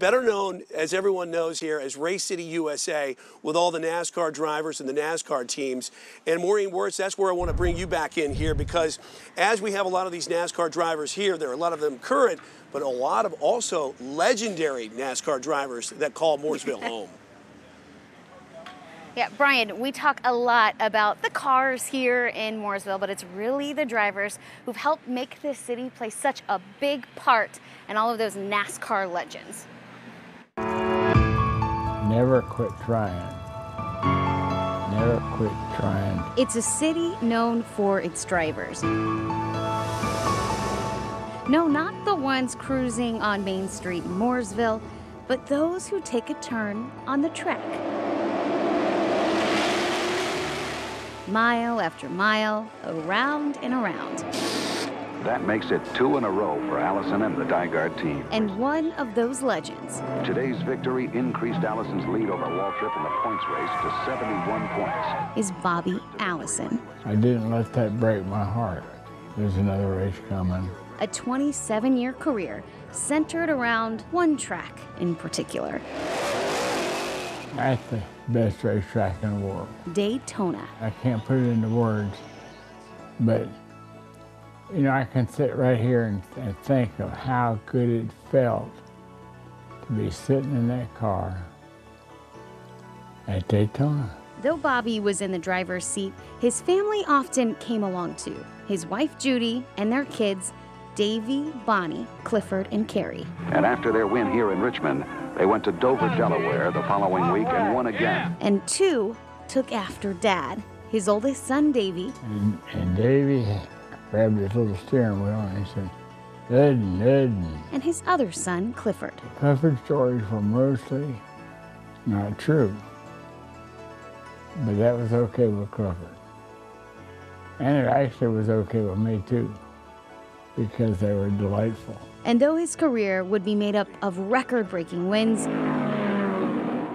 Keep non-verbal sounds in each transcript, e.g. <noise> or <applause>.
better known, as everyone knows here, as Race City USA, with all the NASCAR drivers and the NASCAR teams. And Maureen Wirtz, that's where I want to bring you back in here because as we have a lot of these NASCAR drivers here, there are a lot of them current, but a lot of also legendary NASCAR drivers that call Mooresville <laughs> home. Yeah, Brian, we talk a lot about the cars here in Mooresville, but it's really the drivers who've helped make this city play such a big part in all of those NASCAR legends. Never quit trying. Never quit trying. It's a city known for its drivers. No, not the ones cruising on Main Street in Mooresville, but those who take a turn on the track. Mile after mile, around and around. That makes it two in a row for Allison and the DiGard team. And one of those legends. Today's victory increased Allison's lead over Waltrip in the points race to 71 points. Is Bobby Allison. I didn't let that break my heart. There's another race coming. A 27 year career centered around one track in particular. That's the best racetrack in the world. Daytona. I can't put it into words, but you know, I can sit right here and, and think of how good it felt to be sitting in that car at Daytona. Though Bobby was in the driver's seat, his family often came along too. His wife Judy and their kids, Davey, Bonnie, Clifford, and Carrie. And after their win here in Richmond, they went to Dover, Delaware the following week and won again. And two took after Dad, his oldest son Davey. And, and Davey grabbed his little steering wheel and he said, Ed, Ed. And his other son, Clifford. Clifford stories from mostly not true. But that was okay with Clifford. And it actually was okay with me too, because they were delightful. And though his career would be made up of record breaking wins,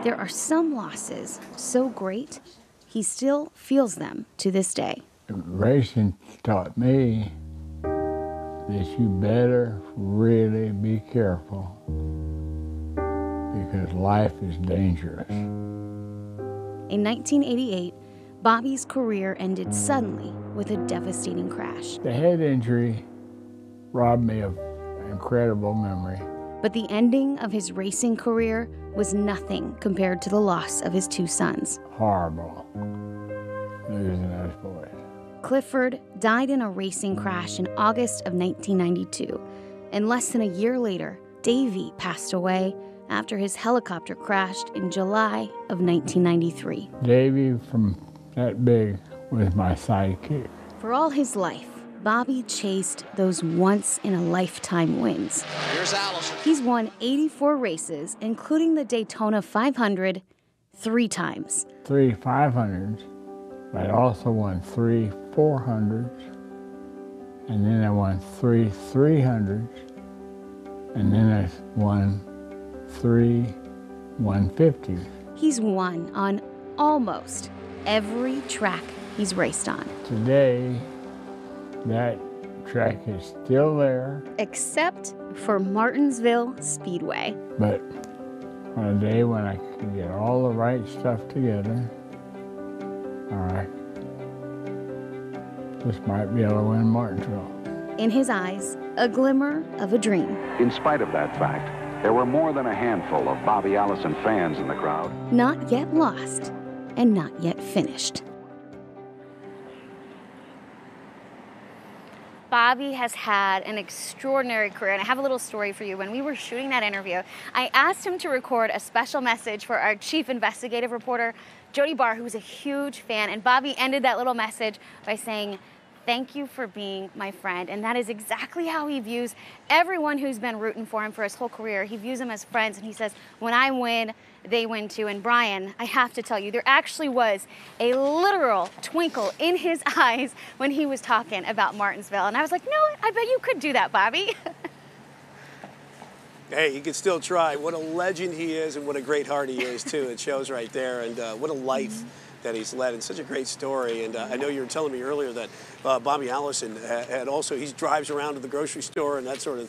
there are some losses so great he still feels them to this day. Racing taught me that you better really be careful because life is dangerous. In 1988, Bobby's career ended suddenly with a devastating crash. The head injury robbed me of incredible memory. But the ending of his racing career was nothing compared to the loss of his two sons. Horrible. Losing those boys. Clifford died in a racing crash in August of 1992, and less than a year later, Davey passed away after his helicopter crashed in July of 1993. Davey from that big was my sidekick. For all his life, Bobby chased those once in a lifetime wins. Here's Allison. He's won 84 races, including the Daytona 500, three times. Three 500s, but I also won three 400s, and then I won three 300s, and then I won three 150s. He's won on almost every track he's raced on. Today, that track is still there, except for Martinsville Speedway. but on a day when I can get all the right stuff together, all right, this might be able to win Martinsville. In his eyes, a glimmer of a dream. In spite of that fact, there were more than a handful of Bobby Allison fans in the crowd. Not yet lost and not yet finished. Bobby has had an extraordinary career, and I have a little story for you. When we were shooting that interview, I asked him to record a special message for our chief investigative reporter, Jody Barr, who's a huge fan. And Bobby ended that little message by saying, Thank you for being my friend. And that is exactly how he views everyone who's been rooting for him for his whole career. He views them as friends, and he says, When I win, they win too. And Brian, I have to tell you, there actually was a literal twinkle in his <laughs> eyes when he was talking about Martinsville. And I was like, No, I bet you could do that, Bobby. <laughs> Hey, he could still try. What a legend he is, and what a great heart he is, too. It shows right there, and uh, what a life that he's led, and such a great story. And uh, I know you were telling me earlier that uh, Bobby Allison had also, he drives around to the grocery store and that sort of thing.